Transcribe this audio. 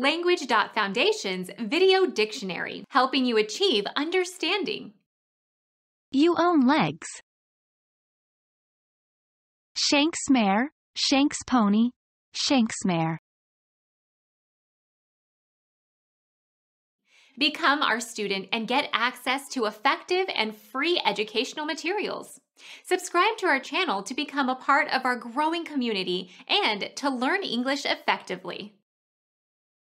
Language.Foundation's Video Dictionary, helping you achieve understanding. You own legs. Shanks mare, Shanks pony, Shanks mare. Become our student and get access to effective and free educational materials. Subscribe to our channel to become a part of our growing community and to learn English effectively.